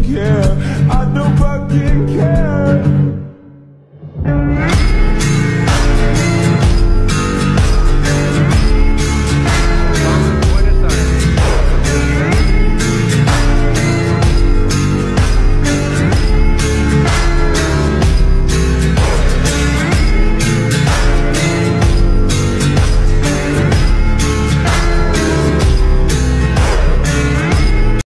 care